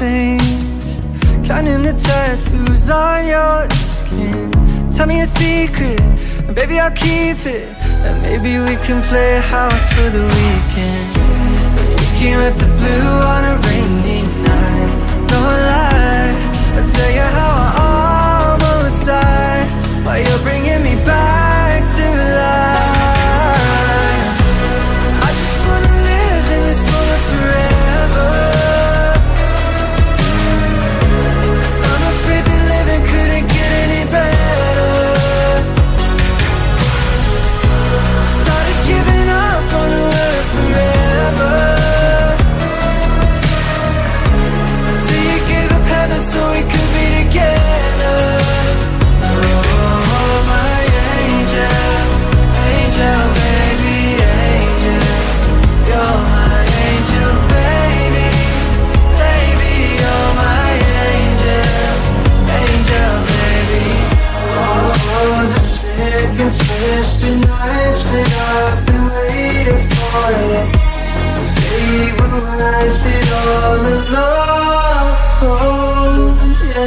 things, counting the tattoos on your skin. Tell me a secret, and baby I'll keep it. And maybe we can play house for the weekend. You came at the blue on a rainy night. No lie, I'll tell you how I almost died. While you're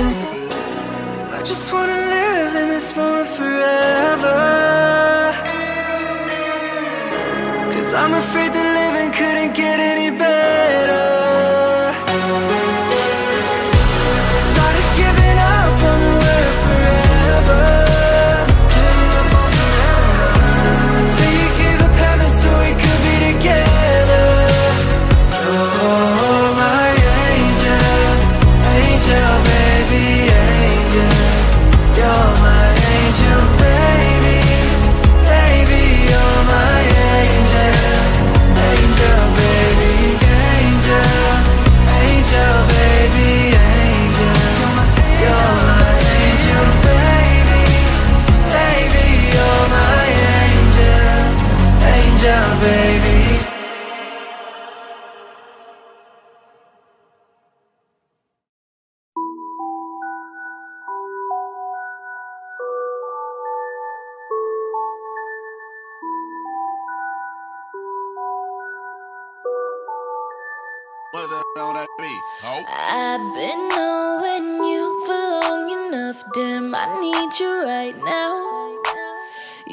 I just wanna live in this moment forever. Cause I'm afraid that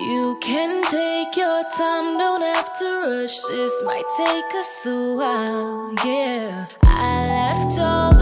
You can take your time, don't have to rush. This might take us a while, yeah. I left all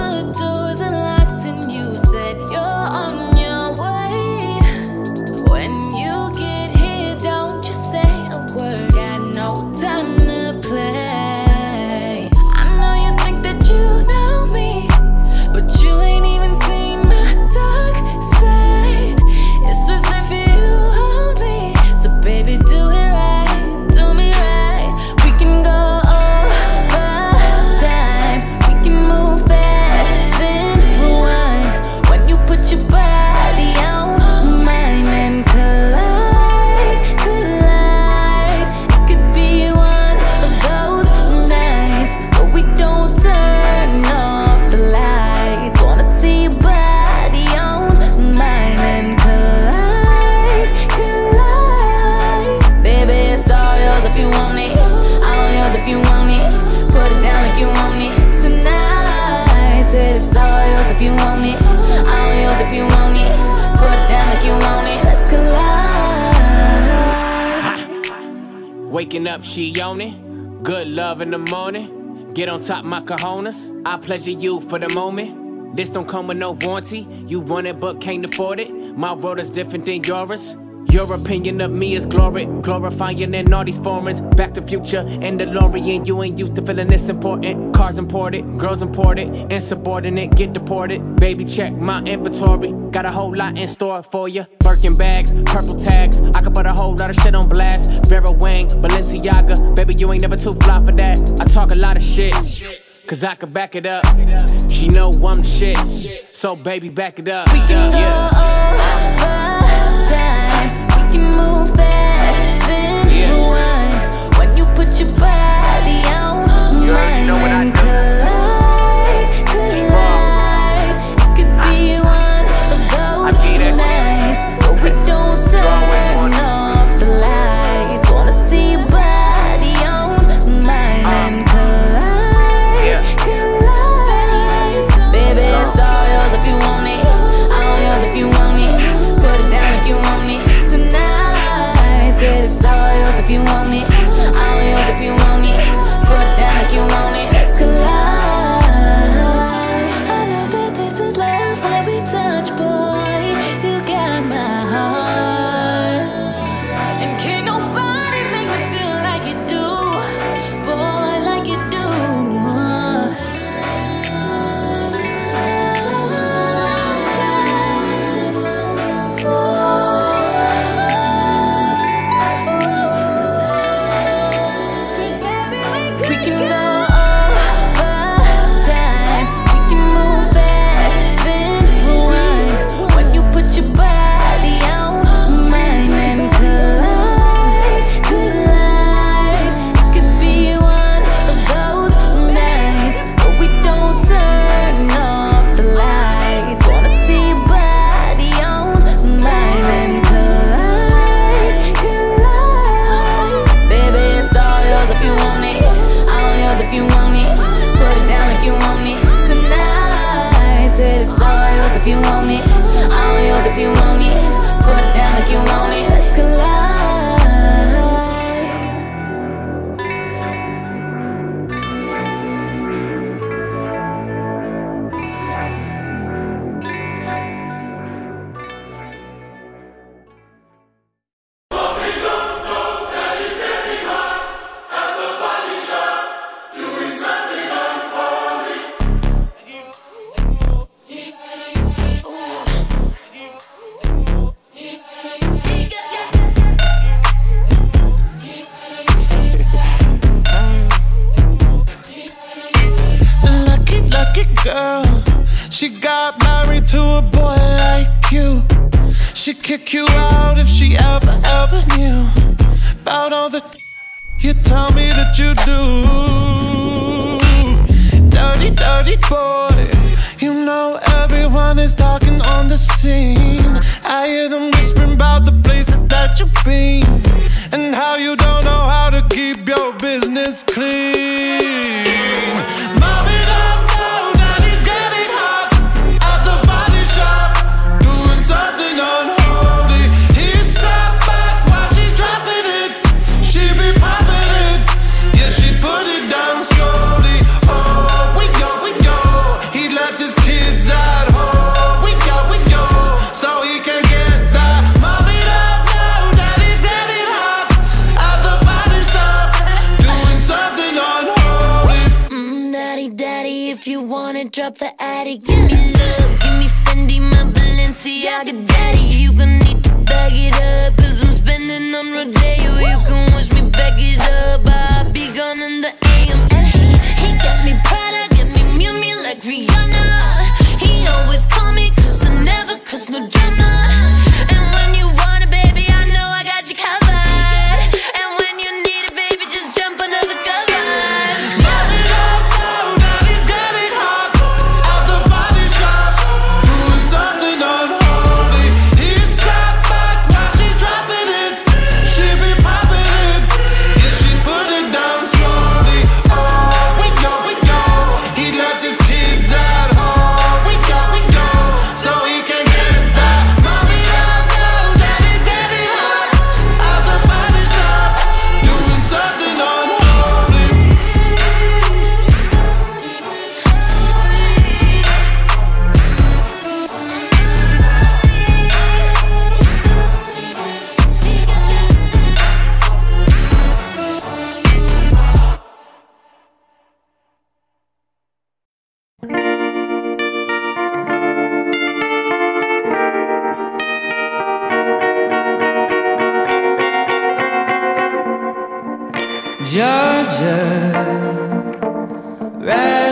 in the morning. Get on top my cojones. I pleasure you for the moment. This don't come with no warranty. You want it but can't afford it. My road is different than yours. Your opinion of me is glory, glorifying in all these foreigns. Back to future and DeLorean, you ain't used to feeling this important. Cars imported, girls imported, insubordinate, get deported. Baby, check my inventory, got a whole lot in store for ya. Birkin bags, purple tags, I could put a whole lot of shit on blast. Vera Wang, Balenciaga, baby, you ain't never too fly for that. I talk a lot of shit. Cause I can back it up. She know I'm the shit. So baby, back it up. We can go. I hear them whispering about the places that you've been and how you don't know how to keep your business clean. wanna drop the attic. Give me love, give me Fendi, my Balenciaga daddy. You gon' need to bag it up Cause I'm spending on Rodeo. You can wish me back it up. I Georgia. Right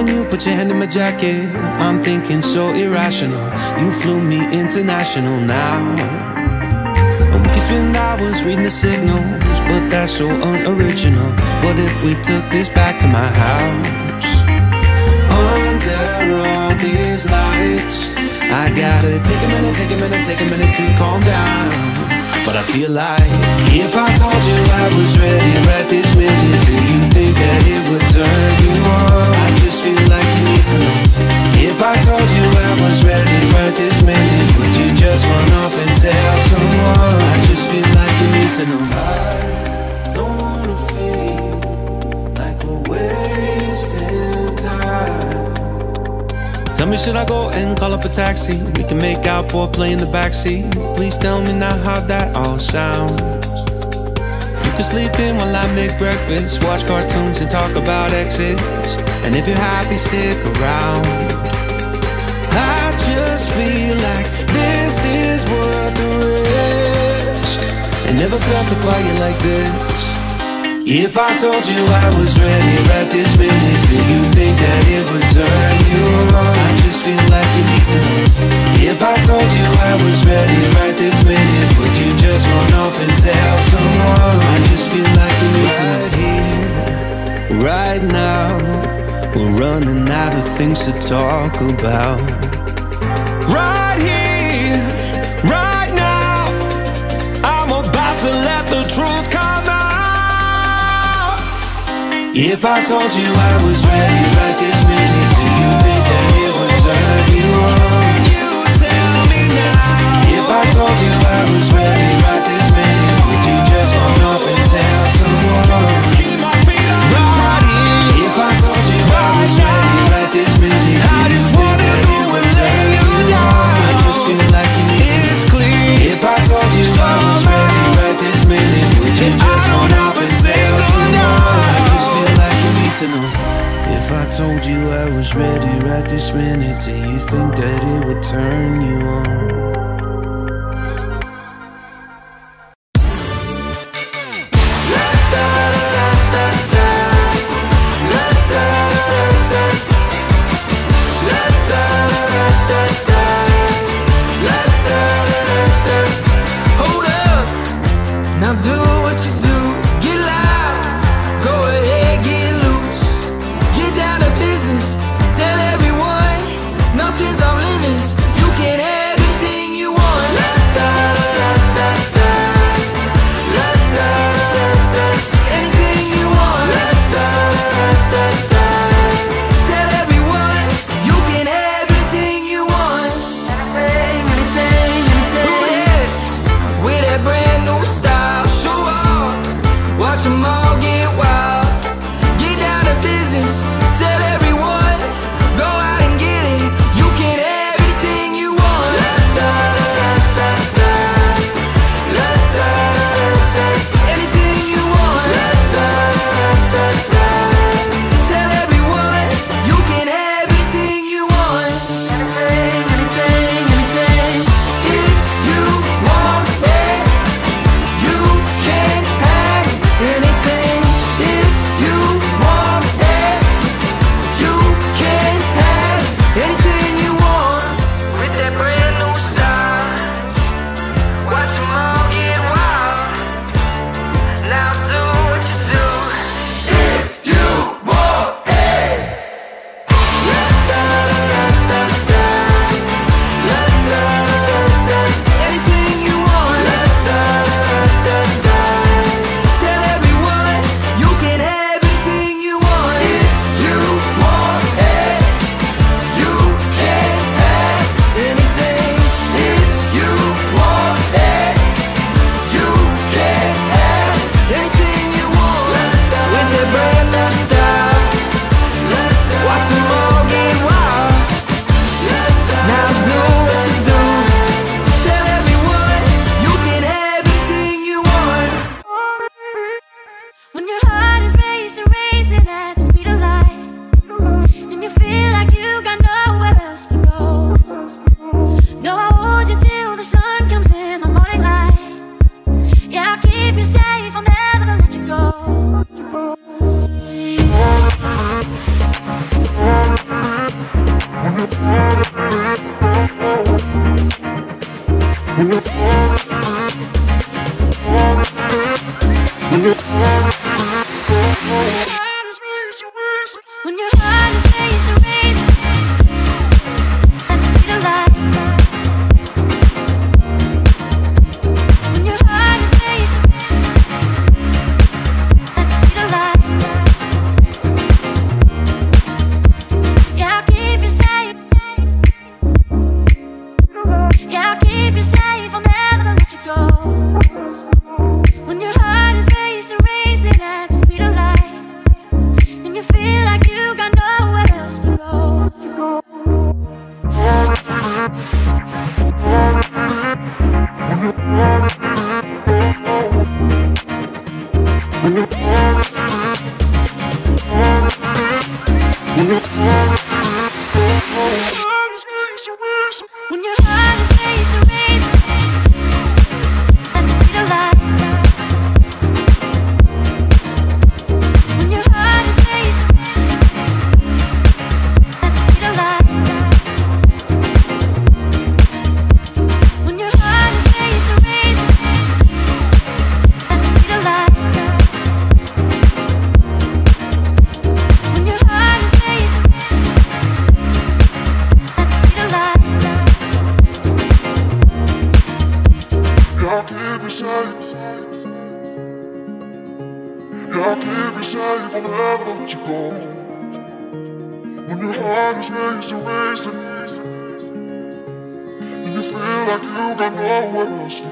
When you put your hand in my jacket, I'm thinking so irrational. You flew me international now. We can spend hours reading the signals, but that's so unoriginal. What if we took this back to my house? Under all these lights, I gotta take a minute, take a minute, take a minute to calm down. But I feel like if I told you I was ready right this minute, do you think that it would turn you on? Feel like you need to know. If I told you I was ready right this minute, would you just run off and tell someone? I just feel like you need to know. I don't wanna feel like we're wasting time. Tell me, should I go and call up a taxi? We can make out for a play in the backseat. Please tell me now how that all sounds. You can sleep in while I make breakfast, watch cartoons and talk about exits. And if you're happy, stick around. I just feel like this is worth the risk. I never felt a fire like this. If I told you I was ready right this minute, do you think that it would turn you on? I just feel like you need to know. If I told you I was ready right this minute, would you just run off and tell someone? I just feel like you need to know. Right here, right now, we're running out of things to talk about. Right here, right now, I'm about to let the truth come out. If I told you I was ready right this minute, told you I was ready right this minute. Do you think that it would turn you on?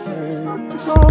Oh.